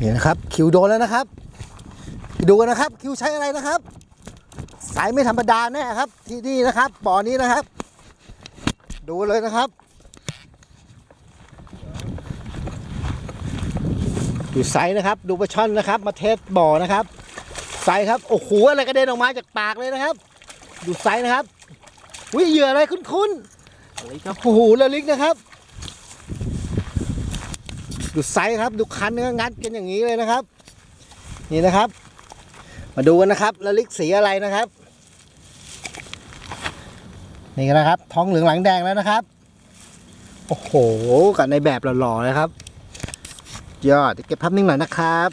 นี่นะครับ คิวโดนแล้วนะครับ ดูกันนะครับ คิวใช้อะไรนะครับ สายไม่ธรรมดาแน่ครับ ที่นี่นะครับบ่อนี้นะครับ ดูเลยนะครับดูไซส์นะครับ ดูปลาช่อนนะครับ มา test บ่อนะครับไซส์ครับโอ้โหอะไรกระเด็นออกมาจากปากเลยนะครับ ดูไซส์นะครับวิเหยื่ออะไรคุ้นๆโอ้โหระริกนะครับ ดูไซส์ครับ ดูคันก็งัดกันอย่างนี้เลยนะครับ นี่นะครับ มาดูกันนะครับละลิกสีอะไรนะครับ นี่นะครับ ท้องเหลืองหลังแดงแล้วนะครับ โอ้โห กับในแบบหล่อๆนะครับ ยอดเดี๋ยวเก็บภาพนิ่งหน่อยนะครับ